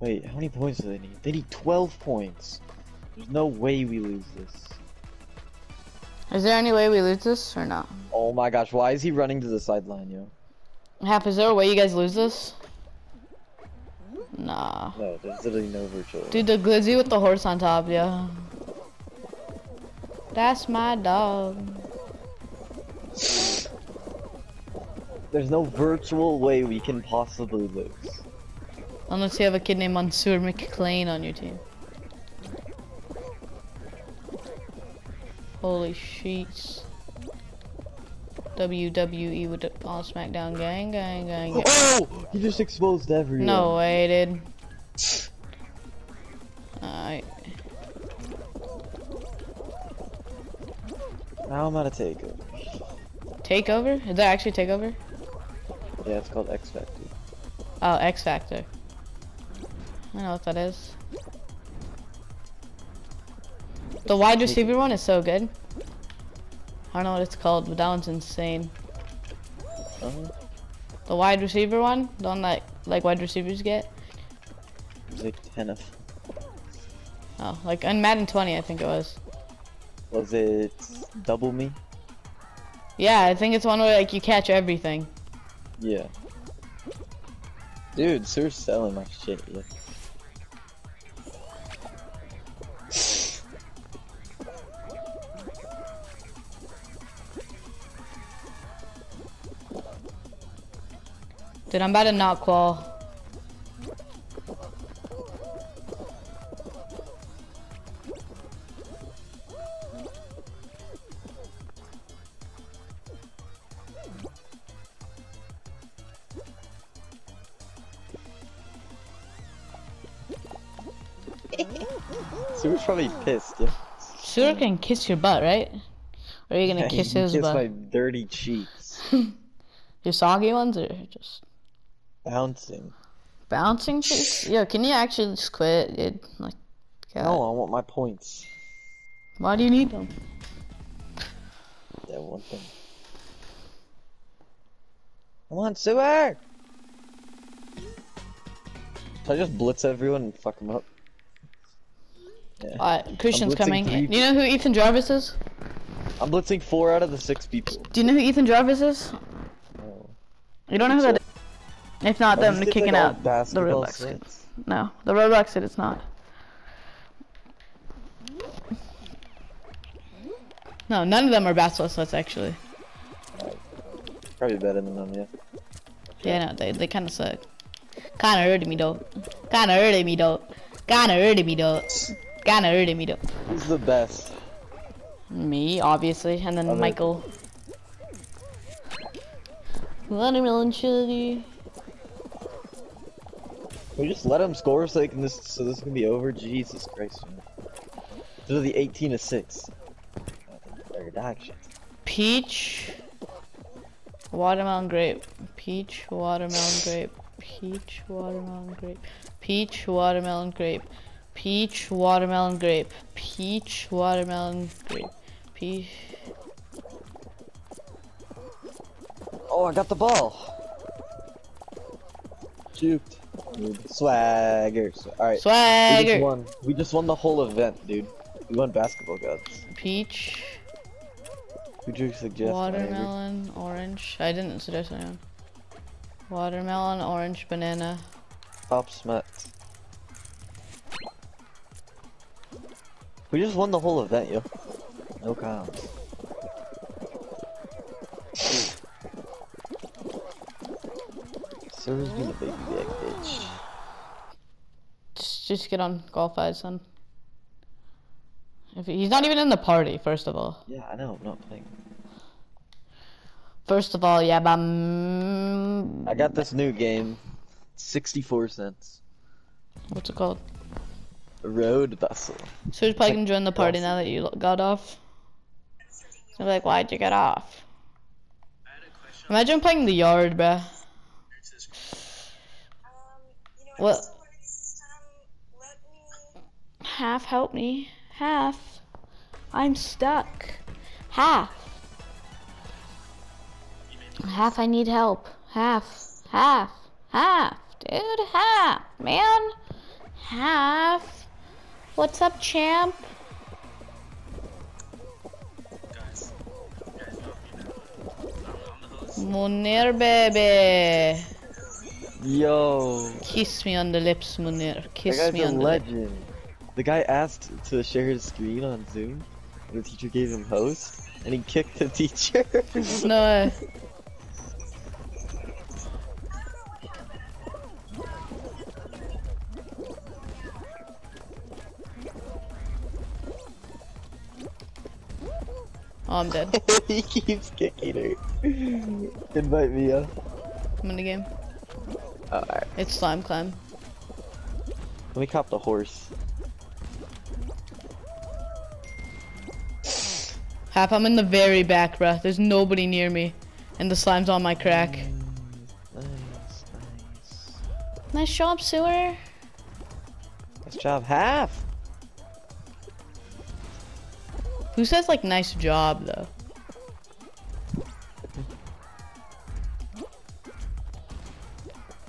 Wait, how many points do they need? They need 12 points. There's no way we lose this. Is there any way we lose this or not? Oh my gosh, why is he running to the sideline, yo? Hap, is there a way you guys lose this? Nah. No, there's literally no virtual. Dude, the glizzy with the horse on top, yeah. That's my dog. There's no virtual way we can possibly lose. Unless you have a kid named Mansoor McClain on your team. Holy sheets. WWE with the all SmackDown gang, gang, gang, gang. Oh! He just exposed everyone. No way, dude. Alright. Now I'm out of takeover. Takeover? Is that actually takeover? Yeah, it's called X Factor. Oh, X Factor. I know what that is. The wide receiver one is so good. I don't know what it's called, but that one's insane. Uh-huh. The wide receiver one, the one that like wide receivers get. Like 10 of Oh, like on Madden 20, I think it was. Was it Double Me? Yeah, I think it's one where like you catch everything. Yeah. Dude, Sir's selling my shit, yeah. Dude, I'm about to not qual. Sir's probably pissed, yeah. Sure can kiss your butt, right? Or are you gonna Yeah, kiss his kissed butt? my dirty cheeks. Your soggy ones or Bouncing. bouncing cheeks? Yo, can you actually just quit? Dude? Like, God. No, I want my points. Why do you need them? That want them. Come on, Sewer! Should I just blitz everyone and fuck them up? Yeah. Alright, Christian's coming. three Do you know who Ethan Jarvis is? I'm blitzing four out of the six people. Do you know who Ethan Jarvis is? Oh. You don't know who that is? If not, them then these I'm kids, kicking like, out the Roblox kid. No, the Roblox kid it's not. No, none of them are basketball sets actually. Probably better than them, yeah. Yeah, no, they they kind of suck. Kind of hurting me though. Kind of hurting me though. Kind of hurting me though. Kind of hurting me though. Who's the best? Me, obviously, and then Other- Michael. Watermelon chili. We just let them score so they can this so this can be over. Jesus Christ. Man. Those are the 18 to 6. Redaction. Peach. Watermelon grape. Peach, watermelon grape. Peach, watermelon grape. Peach, watermelon grape. Peach, watermelon grape. Peach, watermelon grape. Peach. Oh, I got the ball. Juked. Swagger. Alright. We just won. We just won the whole event, dude. We won basketball gods. Peach, Who drew suggest? Swagger? watermelon, orange. I didn't suggest anyone. Watermelon, orange, banana. Top smut. We just won the whole event, yo. No comms. Server's being a baby back bitch. Just, just get on qualified, son. If he- he's not even in the party, first of all. Yeah, I know, I'm not playing. First of all, yeah, bum. I got this new game. 64 cents. What's it called? Road Bustle. So he's probably gonna join the party now that you got off. So be like, why'd you get off? Imagine playing the yard, bruh. What? Half, help me. Half. I'm stuck. Half. Half, I need help. Half. Half. Half. Dude, half. Man. Half. What's up, champ? Guys, you guys know me now. I'm, I'm the host. Munir, baby. Yo, Kiss me on the lips, Munir. that Kiss guy's me a on the lips. legend. The guy asked to share his screen on Zoom, and the teacher gave him host, and he kicked the teacher. No. Oh, I'm dead. he keeps kicking her. Invite me up. I'm in the game. Oh, alright. It's slime climb. Let me cop the horse. Half, I'm in the very back, bruh. There's nobody near me. And the slime's on my crack. Nice, nice. Nice job, sewer. Nice job, half. Who says, like, nice job, though?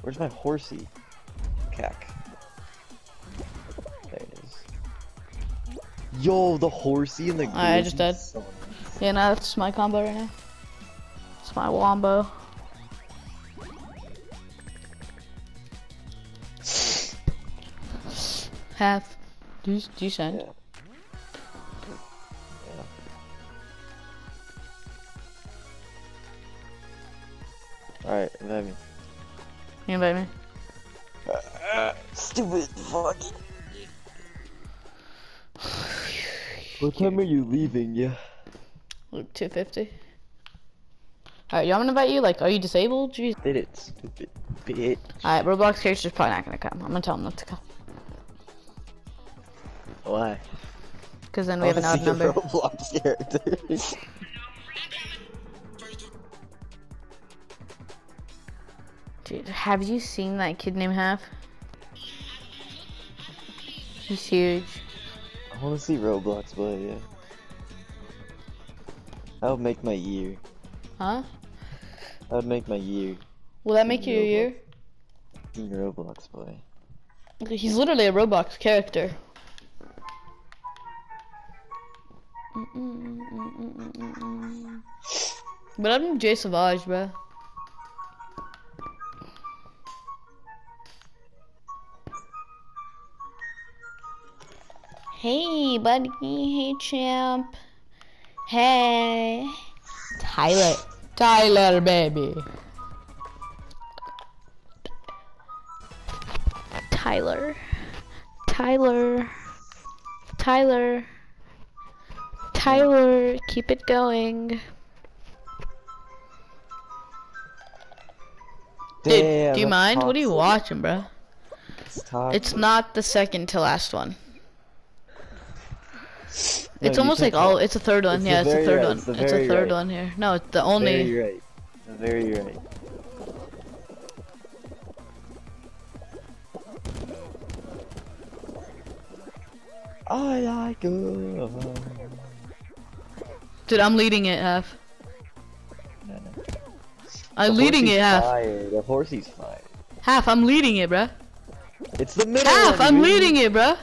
Where's my horsey? Cack. There it is. Yo, the horsey and the. I just died. son. Yeah, no, that's my combo right now. It's my wombo. Half. Do you, do you send? Yeah. Alright. You invite me? Uh, stupid fucking. What time are you leaving? Yeah. Like 250. Alright, y'all gonna invite you? Like, are you disabled? Jeez. Did it, stupid bitch. Alright, Roblox character's probably not gonna come. I'm gonna tell him not to come. Why? Because then we I have an odd see your number. Roblox character. Dude, have you seen that kid named Half? He's huge. I want to see Roblox play. Yeah. That would make my year. Huh? That would make my year. Will that make you a Roblox. year? Seeing Roblox play. He's literally a Roblox character. But I'm Jay Savage, bro. Hey, buddy. Hey, champ. Hey. Tyler. Tyler, baby. Tyler. Tyler. Tyler. Tyler, keep it going. Dude, Damn, do you that's mind? What are you watching, bro? It's. It's not the second to last one. It's almost like all. It's a third one. Yeah, it's a third one. it's a third one here. No, it's the only. Very right. Very right. I like girl. Dude, I'm leading it half. No, no. I'm The leading it half. Fire. The horsey's fire. Half. I'm leading it, bruh. It's the middle Half. I'm leading it, bruh.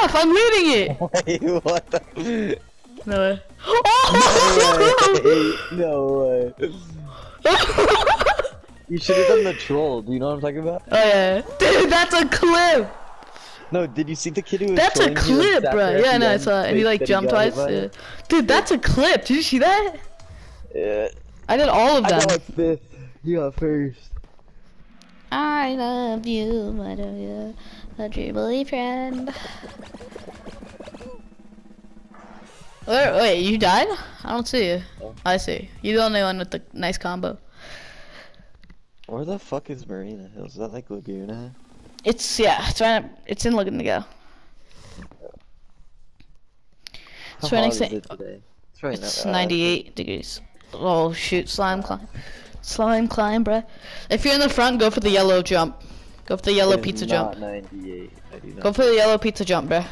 Half. I'm leading it. Wait, what the? No way. no way. You should have done the troll. Do you know what I'm talking about? Oh yeah, dude, that's a clip. No, did you see the kid who was That's a trolling? He, like, clip, sat bro. Yeah, no, I saw it. And he like jumped got twice. Yeah. Dude, that's a clip. Did you see that? Yeah. I did all of I got them. like fifth. You got first. I love you, I love you, a true boyfriend. Wait, wait, you died? I don't see you. Oh. I see. You're the only one with the nice combo. Where the fuck is Marina Hills? Is that like Laguna? It's yeah, it's right. Up, it's in Laguna to go. How It's right hot next is it today? It's right It's now. uh, 98 degrees. Oh shoot, slime climb, slime climb, bruh. If you're in the front, go for the yellow jump. Go for the yellow it is pizza jump. 98. I do not. Go for the yellow pizza jump, bruh.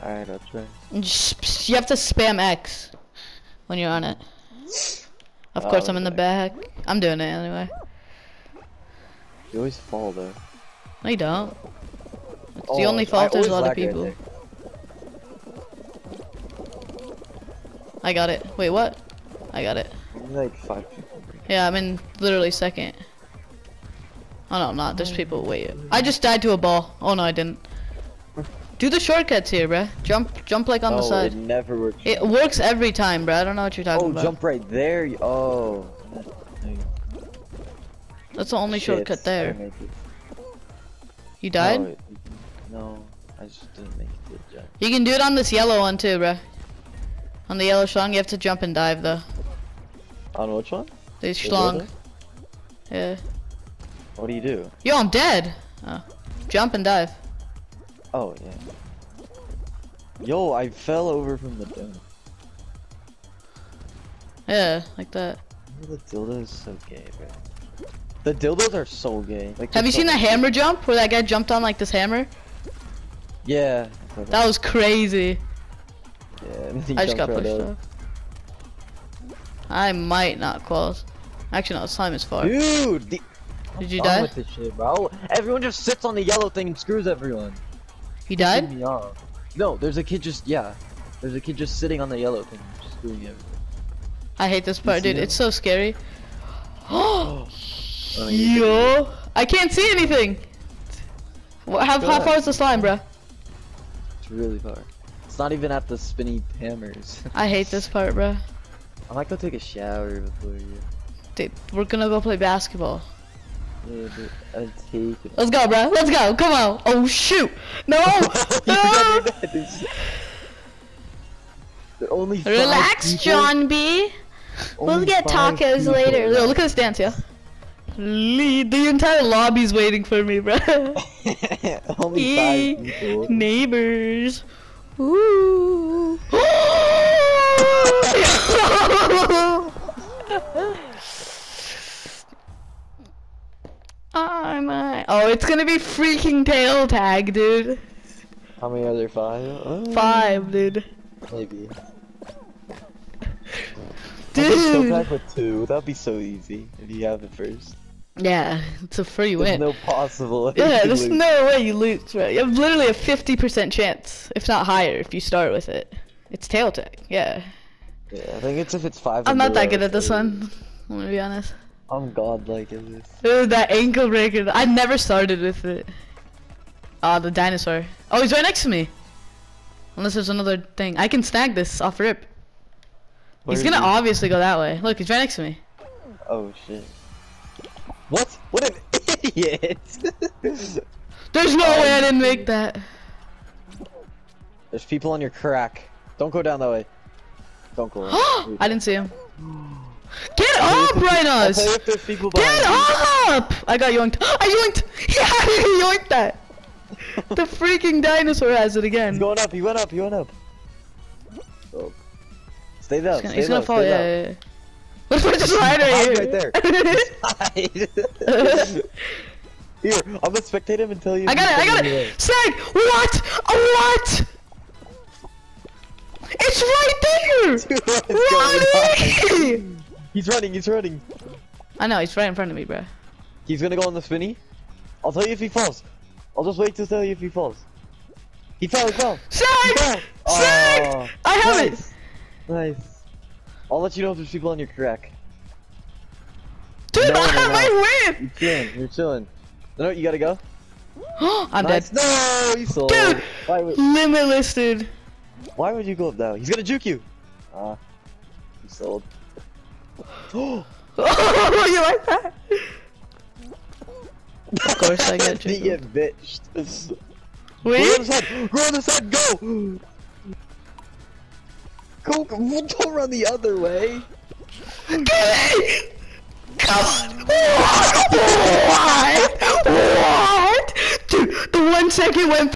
Alright, I'll try. Just, you have to spam X when you're on it. Of course, I'm in the back. I'm doing it anyway. You always fall though. No, you don't. It's Oh, the only fault there's a lot of lag right people. I got it. Wait, what? I got it. Like five people. Yeah, I'm in literally second. Oh no, not. There's people. Wait. I just died to a ball. Oh no, I didn't. Do the shortcuts here, bruh. Jump, jump like on oh, the side. it never works. It works every time, bruh. I don't know what you're talking oh, about. Oh, jump right there. Oh. That's the only Shit, shortcut there. You died? No, it- no, I just didn't make it to the jump. You can do it on this yellow one too, bruh. On the yellow schlong, you have to jump and dive though. On which one? The The schlong. Yeah. What do you do? Yo, I'm dead. Oh. Jump and dive. Oh yeah. Yo, I fell over from the dome. Yeah, like that. The dildo is so gay, bro. The dildos are so gay. Like, Have you seen so- the hammer jump where that guy jumped on like this hammer? Yeah. That was crazy. Yeah, I just got right pushed up. off. I might not qualify. Actually, no, slime is far. Dude, the, Did you die? with this shit, bro. Everyone just sits on the yellow thing and screws everyone. He died? No, there's a kid just yeah. There's a kid just sitting on the yellow thing, just screwing everyone. I hate this part, dude. him? It's so scary. Oh. Yo, I can't see anything. What, how, how far is the slime, bro? It's really far. It's not even at the spinny hammers. I hate this part, bro. I might go take a shower before you. Dude, we're gonna go play basketball. Yeah, but I take it. Let's go, bro. Let's go. Come on. Oh shoot. No. No. forgot your dad is- There are Only Relax? John B. We'll get tacos people. later. Yo, look at this dance, yeah. Lead. The entire lobby's waiting for me, bro. Only five people. Neighbors. Ooh. I'm a- Oh, it's gonna be freaking tail tag, dude. How many are there? Five? Uh, Five, dude. Maybe. I could still with two. That'd be so easy if you have it first. Yeah, it's a free There's win. no possible. yeah, there's lose. no way you lose, bro. You have literally a 50% chance, if not higher, if you start with it. It's tail tag, yeah. Yeah, I think it's if it's five. I'm not that good at this one. I'm gonna be honest. I'm godlike in this. Ooh, that ankle breaker. I never started with it. Ah, the dinosaur. Oh, he's right next to me. Unless there's another thing. I can snag this off rip. Where he's gonna he? obviously go that way. Look, he's right next to me. Oh shit. What? What an idiot! There's no way I didn't make that. There's people on your crack. Don't go down that way. Don't go. I didn't see him. Get up, Rynoz! if there's people Get up! I got yoinked. I yoinked! Yeah, I yoinked that! The freaking dinosaur has it again. He's going up. He went up. He went up. Oh. Stay down. He's gonna, stay he's gonna fall. Yeah, yeah, yeah. What if I just hide right here? right there. Here, I'm gonna spectate him tell you. I got it! I got it! Snag! What? What? It's right there! Dude, what is going on? Ronnie! He's running. He's running. I know, he's right in front of me, bro. He's gonna go on the spinny. I'll tell you if he falls. I'll just wait to tell you if he falls. He fell. He fell. He fell. Snag! Oh, I have it! nice. Nice. I'll let you know if there's people on your crack. Dude, No, I have my win! You're chilling. You're chilling. No, you gotta go. I'm nice. dead. No, you sold. Dude! Why would, Limitless, dude. why would you go up now? He's gonna juke you. Ah, you sold. Oh, you like that? Of course I get you. get bitched. On Wait. side. Go on the side. Go. Go. don't run the other way. Get! Come on! What? What? What? Dude, the one second went